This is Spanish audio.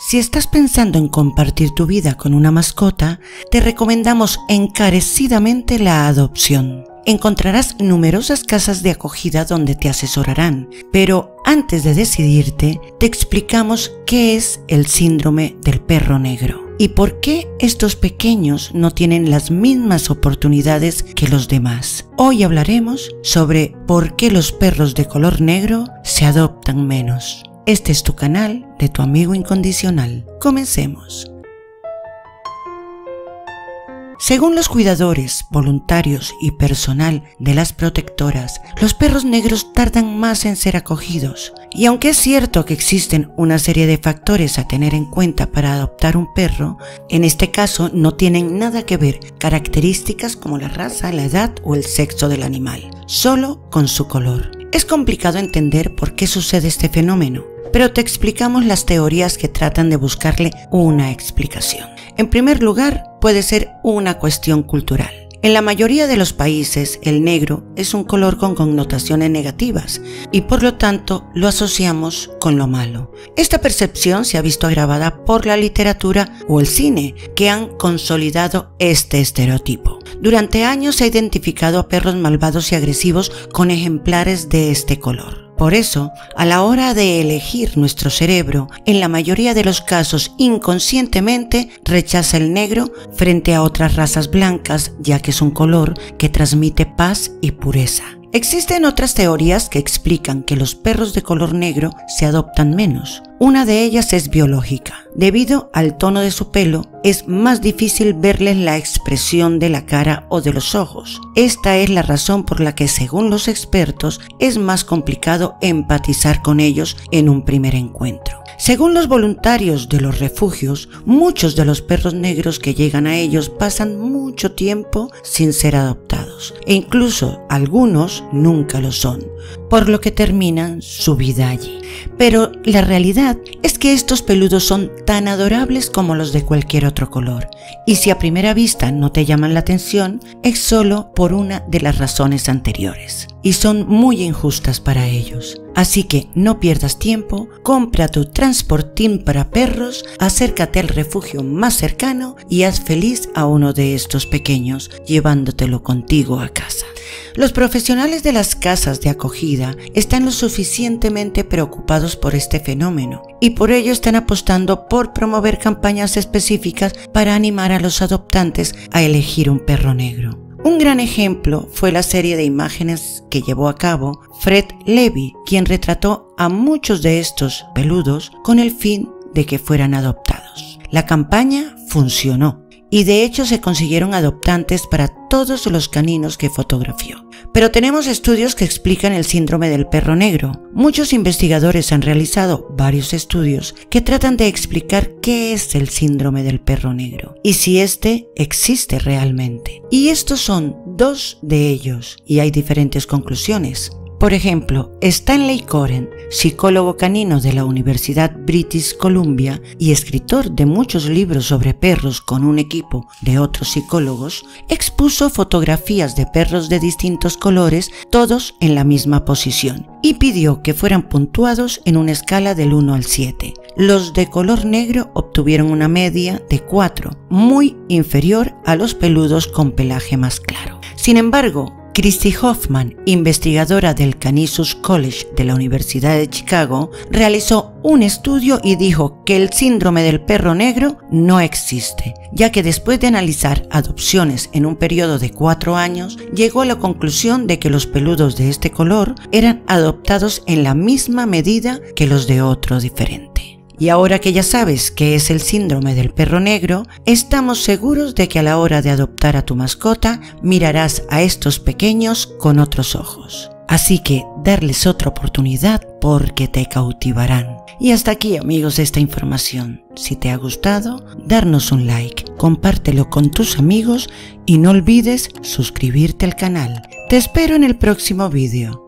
Si estás pensando en compartir tu vida con una mascota, te recomendamos encarecidamente la adopción. Encontrarás numerosas casas de acogida donde te asesorarán, pero antes de decidirte, te explicamos qué es el síndrome del perro negro y por qué estos pequeños no tienen las mismas oportunidades que los demás. Hoy hablaremos sobre por qué los perros de color negro se adoptan menos. Este es tu canal de tu amigo incondicional. Comencemos. Según los cuidadores, voluntarios y personal de las protectoras, los perros negros tardan más en ser acogidos. Y aunque es cierto que existen una serie de factores a tener en cuenta para adoptar un perro, en este caso no tienen nada que ver características como la raza, la edad o el sexo del animal, solo con su color. Es complicado entender por qué sucede este fenómeno, pero te explicamos las teorías que tratan de buscarle una explicación. En primer lugar, puede ser una cuestión cultural. En la mayoría de los países, el negro es un color con connotaciones negativas y por lo tanto lo asociamos con lo malo. Esta percepción se ha visto agravada por la literatura o el cine, que han consolidado este estereotipo. Durante años se ha identificado a perros malvados y agresivos con ejemplares de este color. Por eso, a la hora de elegir nuestro cerebro, en la mayoría de los casos inconscientemente rechaza el negro frente a otras razas blancas, ya que es un color que transmite paz y pureza. Existen otras teorías que explican que los perros de color negro se adoptan menos. Una de ellas es biológica. Debido al tono de su pelo, es más difícil verles la expresión de la cara o de los ojos. Esta es la razón por la que, según los expertos, es más complicado empatizar con ellos en un primer encuentro. Según los voluntarios de los refugios, muchos de los perros negros que llegan a ellos pasan mucho tiempo sin ser adoptados e incluso algunos nunca lo son, por lo que terminan su vida allí. Pero la realidad es que estos peludos son tan adorables como los de cualquier otro color, y si a primera vista no te llaman la atención, es solo por una de las razones anteriores, y son muy injustas para ellos. Así que no pierdas tiempo, compra tu transportín para perros, acércate al refugio más cercano y haz feliz a uno de estos pequeños llevándotelo contigo a casa. Los profesionales de las casas de acogida están lo suficientemente preocupados por este fenómeno y por ello están apostando por promover campañas específicas para animar a los adoptantes a elegir un perro negro. Un gran ejemplo fue la serie de imágenes que llevó a cabo Fred Levy, quien retrató a muchos de estos peludos con el fin de que fueran adoptados. La campaña funcionó y de hecho se consiguieron adoptantes para todos los caninos que fotografió. Pero tenemos estudios que explican el síndrome del perro negro. Muchos investigadores han realizado varios estudios que tratan de explicar qué es el síndrome del perro negro y si éste existe realmente. Y estos son dos de ellos y hay diferentes conclusiones. Por ejemplo, Stanley Coren, psicólogo canino de la Universidad British Columbia y escritor de muchos libros sobre perros con un equipo de otros psicólogos, expuso fotografías de perros de distintos colores, todos en la misma posición, y pidió que fueran puntuados en una escala del 1 al 7. Los de color negro obtuvieron una media de 4, muy inferior a los peludos con pelaje más claro. Sin embargo, Christy Hoffman, investigadora del Canisius College de la Universidad de Chicago, realizó un estudio y dijo que el síndrome del perro negro no existe, ya que después de analizar adopciones en un periodo de cuatro años, llegó a la conclusión de que los peludos de este color eran adoptados en la misma medida que los de otro diferente. Y ahora que ya sabes qué es el síndrome del perro negro, estamos seguros de que a la hora de adoptar a tu mascota mirarás a estos pequeños con otros ojos. Así que darles otra oportunidad porque te cautivarán. Y hasta aquí amigos esta información. Si te ha gustado, darnos un like, compártelo con tus amigos y no olvides suscribirte al canal. Te espero en el próximo vídeo.